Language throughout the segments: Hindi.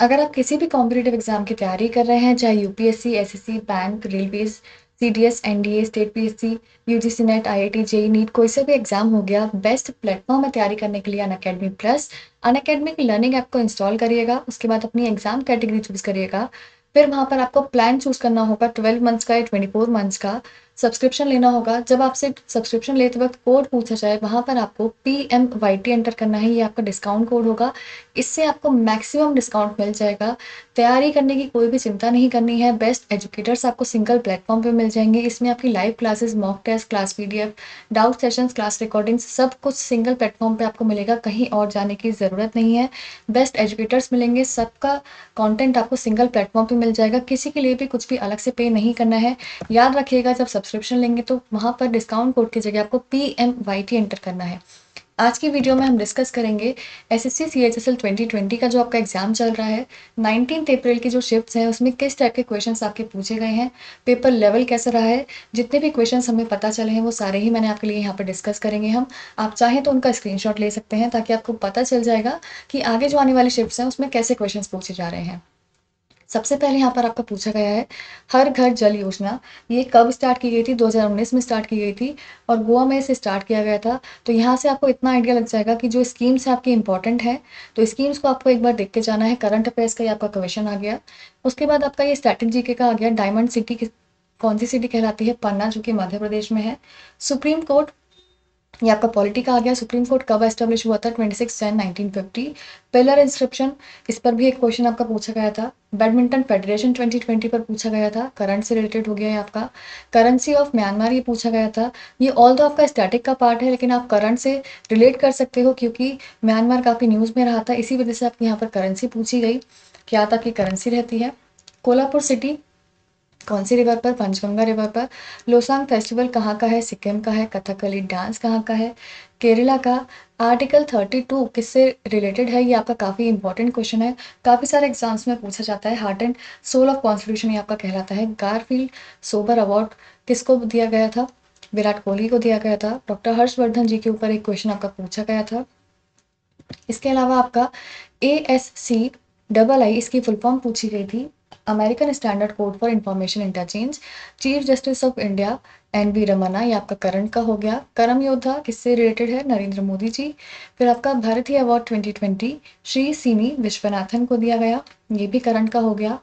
अगर आप किसी भी कॉम्पिटेटिव एग्ज़ाम की तैयारी कर रहे हैं, चाहे UPSC SSC bank railway D A state P S C U G C NET I I T JE NEET कोई सा भी एग्ज़ाम हो गया बेस्ट प्लेटफॉर्म में तैयारी करने के लिए Unacademy plus Unacademy की लर्निंग ऐप को इंस्टॉल करिएगा, उसके बाद अपनी एग्ज़ाम कैटेगरी चूज़ करिएगा। फिर वहाँ पर आपको प्लान चूज़ करना होगा ट्वेल्व मंथ्स का या ट्वेंटी फोर मंथ्स का। सब्सक्रिप्शन लेना होगा। जब आपसे सब्सक्रिप्शन लेते वक्त कोड पूछा जाए, वहाँ पर आपको P M Y T enter करना है। ये आपका डिस्काउंट कोड होगा। इससे आपको मैक्सिमम डिस्काउंट मिल जाएगा। तैयारी करने की कोई भी चिंता नहीं करनी है। बेस्ट एजुकेटर्स आपको सिंगल प्लेटफॉर्म पे मिल जाएँगे। इसमें आपकी live classes mock test class P D F doubt sessions class recording सब कुछ सिंगल प्लेटफॉर्म पे आपको मिलेगा। कहीं और जाने की ज़रूरत नहीं है। बेस्ट एजुकेटर्स मिलेंगे। सबका कॉन्टेंट आपको सिंगल प्लेटफॉर्म पे मिल जाएगा। किसी के लिए भी कुछ भी अलग से पे नहीं करना है। याद रखिएगा, जब सब्सक्रिप्शन लेंगे तो वहाँ पर डिस्काउंट कोड की जगह आपको P M Y T enter करना है। आज की वीडियो में हम डिस्कस करेंगे S S C C H S L twenty twenty का जो आपका एग्ज़ाम चल रहा है। नाइनटीन अप्रैल की जो शिफ्ट्स हैं, उसमें किस टाइप के क्वेश्चंस आपके पूछे गए हैं? पेपर लेवल कैसा रहा है? जितने भी क्वेश्चंस हमें पता चले हैं, वो सारे ही मैंने आपके लिए यहाँ पर डिस्कस करेंगे हम। आप चाहें तो उनका स्क्रीनशॉट ले सकते हैं ताकि आपको पता चल जाएगा कि आगे जो आने वाली शिफ्ट हैं, उसमें कैसे क्वेश्चन पूछे जा रहे हैं। सबसे पहले यहाँ पर आपका पूछा गया है, हर घर जल योजना, ये कब स्टार्ट की गई थी? 2019 में स्टार्ट की गई थी और गोवा में इसे स्टार्ट किया गया था। तो यहाँ से आपको इतना आइडिया लग जाएगा कि जो स्कीम्स है आपकी इंपॉर्टेंट है तो स्कीम्स को आपको एक बार देख के जाना है। करंट अफेयर्स का ये आपका क्वेश्चन आ गया। उसके बाद आपका ये स्टैटिक जीके का आ गया। डायमंड सिटी कौन सी सिटी कहलाती है? पन्ना, जो कि मध्य प्रदेश में है। सुप्रीम कोर्ट ये आपका पॉलिटी का आ गया। सुप्रीम कोर्ट कब एस्टेब्लिश हुआ था? Twenty six Jan nineteen fifty pillar inscription इस पर भी एक क्वेश्चन आपका पूछा गया था। बैडमिंटन फेडरेशन 2020 पर पूछा गया था। करंट से रिलेटेड हो गया है आपका। करेंसी ऑफ़ म्यांमार ये पूछा गया था। ये ऑल तो आपका स्टैटिक का पार्ट है, लेकिन आप करंट से रिलेट कर सकते हो, क्योंकि म्यांमार काफ़ी न्यूज़ में रहा था। इसी वजह से आपकी यहाँ पर करेंसी पूछी गई क्या तक की करेंसी रहती है। कोल्हापुर सिटी कौन सी रिवर पर? पंचगंगा रिवर पर। लोसांग फेस्टिवल कहाँ का है? सिक्किम का है। कथकली डांस कहाँ का है? केरला का। आर्टिकल थर्टी टू किससे रिलेटेड है? ये आपका काफ़ी इंपॉर्टेंट क्वेश्चन है। काफ़ी सारे एग्ज़ाम्स में पूछा जाता है। Heart and soul of constitution ये आपका कहलाता है। गारफील्ड सोबर अवार्ड किसको दिया गया था? विराट कोहली को दिया गया था। डॉक्टर हर्षवर्धन जी के ऊपर एक क्वेश्चन आपका पूछा गया था। इसके अलावा आपका ए एस सी डबल आई इसकी फुल फॉर्म पूछी गई थी। American Standard Code for Information Interchange Chief Justice of India N V Ramana ये आपका करंट का हो गया। करम योद्धा, किससे रिलेटेड है? नरेंद्र मोदी जी। फिर आपका भारतीय अवार्ड 2020 श्री सीनी विश्वनाथन को दिया गया। ये भी करंट का हो गया।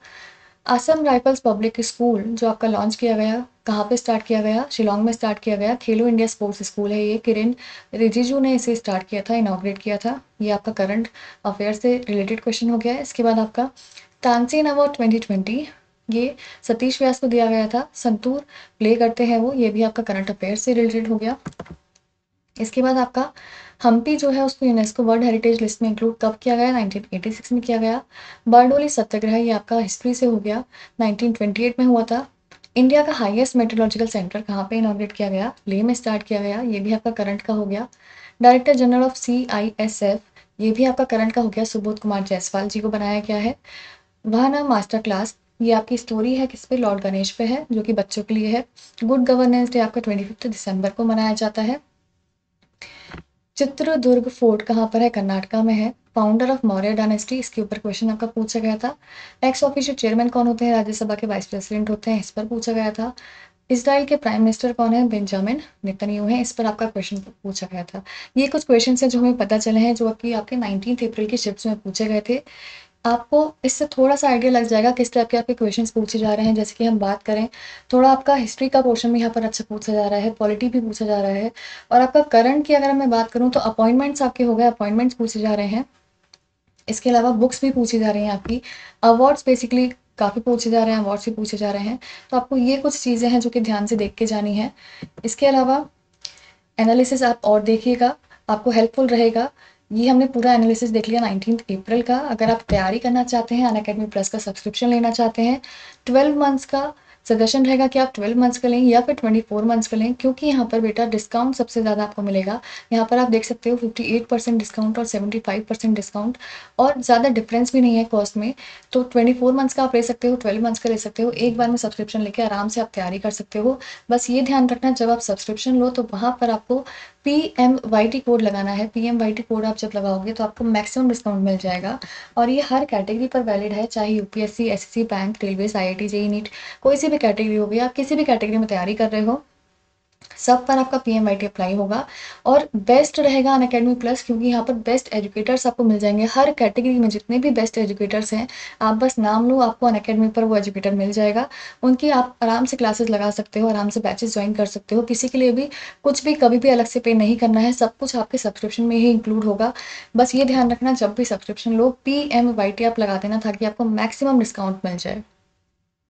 असम राइफल्स पब्लिक स्कूल जो आपका लॉन्च किया गया, कहाँ पे स्टार्ट किया गया? शिलोंग में स्टार्ट किया गया। खेलो इंडिया स्पोर्ट्स स्कूल है ये। किरण रिजिजू ने इसे स्टार्ट किया था इनाग्रेट किया था। ये आपका करंट अफेयर से रिलेटेड क्वेश्चन हो गया है। इसके बाद आपका तानसेन अवार्ड 2020 ये सतीश व्यास को दिया गया था, संतूर प्ले करते हैं वो, ये भी आपका करंट अफेयर से रिलेटेड हो गया। इसके बाद आपका हम्पी जो है, उसको यूनेस्को वर्ल्ड हेरिटेज लिस्ट में इंक्लूड कब किया गया? 1986 में किया गया। बर्डोली सत्याग्रह, ये आपका हिस्ट्री से हो गया। 1928 में हुआ था। इंडिया का हाईएस्ट मेट्रोलॉजिकल सेंटर कहाँ पे इनाग्रेट किया गया? ले में स्टार्ट किया गया। ये भी आपका करंट का हो गया। Director general of C I S F ये भी आपका करंट का हो गया। सुबोध कुमार जायसवाल जी को बनाया गया है। वह नाम मास्टर क्लास ये आपकी स्टोरी है किस पे लॉर्ड गणेश पे है, जो कि बच्चों के लिए है। गुड गवर्नेंस डे आपका ट्वेंटी फिफ्थ दिसंबर को मनाया जाता है। चित्रदुर्ग फोर्ट कहाँ पर है? कर्नाटका में है। फाउंडर ऑफ़ मौर्य डायनेस्टी इसके ऊपर क्वेश्चन आपका पूछा गया था। एक्स ऑफिशियल चेयरमैन कौन होते हैं? राज्यसभा के वाइस प्रेसिडेंट होते हैं, इस पर पूछा गया था। इसराइल के प्राइम मिनिस्टर कौन है? बेंजामिन नितन्यू है, इस पर आपका क्वेश्चन पूछा गया था। ये कुछ क्वेश्चन है जो हमें पता चले हैं, जो कि आपके नाइनटीन अप्रैल के शिफ्ट में पूछे गए थे। आपको इससे थोड़ा सा आइडिया लग जाएगा किस टाइप के आपके क्वेश्चन पूछे जा रहे हैं, जैसे कि हम बात करें, थोड़ा आपका हिस्ट्री का पोर्शन भी यहाँ पर अच्छा पूछा जा रहा है पॉलिटी भी पूछा जा रहा है, और आपका करंट की अगर मैं बात करूँ तो अपॉइंटमेंट्स आपके हो गए अपॉइंटमेंट्स पूछे जा रहे हैं। इसके अलावा बुक्स भी पूछी जा रही हैं आपकी अवार्ड्स बेसिकली काफ़ी पूछे जा रहे हैं अवार्ड्स भी पूछे जा रहे हैं। तो आपको ये कुछ चीज़ें हैं जो कि ध्यान से देख के जानी है। इसके अलावा एनालिसिस आप और देखिएगा, आपको हेल्पफुल रहेगा ये हमने पूरा एनालिसिस देख लिया नाइनटीन अप्रैल का। अगर आप तैयारी करना चाहते हैं अन प्लस का सब्सक्रिप्शन लेना चाहते हैं ट्वेल्व मंथ्स का सजेशन रहेगा कि आप 12 मंथ्स का लें या फिर 24 मंथ्स का लें, क्योंकि यहाँ पर बेटा डिस्काउंट सबसे ज़्यादा आपको मिलेगा। यहाँ पर आप देख सकते हो 58 परसेंट डिस्काउंट और 75 परसेंट डिस्काउंट और ज़्यादा डिफरेंस भी नहीं है कॉस्ट में। तो 24 मंथ्स का आप ले सकते हो 12 मंथ्स का ले सकते हो। एक बार में सब्सक्रिप्शन लेके आराम से आप तैयारी कर सकते हो। बस ये ध्यान रखना, जब आप सब्सक्रिप्शन लो तो वहाँ पर आपको P M Y T code लगाना है। P M Y T code आप जब लगाओगे तो आपको मैक्सिमम डिस्काउंट मिल जाएगा। और ये हर कैटेगरी पर वैलिड है, चाहे UPSC SSC bank railways IIT JEE NEET कोई सी भी कैटेगरी होगी, आप किसी भी कैटेगरी में तैयारी कर रहे हो, सब पर आपका P M I T apply होगा। और बेस्ट रहेगा अन अकेडमी प्लस क्योंकि यहाँ पर बेस्ट एजुकेटर्स आपको मिल जाएँगे। हर कैटेगरी में जितने भी बेस्ट एजुकेटर्स हैं, आप बस नाम लो, आपको अन अकेडमी पर वो एजुकेटर मिल जाएगा। उनकी आप आराम से क्लासेस लगा सकते हो, आराम से बैचेस ज्वाइन कर सकते हो। किसी के लिए भी कुछ भी, कभी भी अलग से पे नहीं करना है, सब कुछ आपके सब्सक्रिप्शन में ही इंक्लूड होगा। बस ये ध्यान रखना, जब भी सब्सक्रिप्शन लो पी एम वाई टी आप लगा देना ताकि आपको मैक्सिमम डिस्काउंट मिल जाए।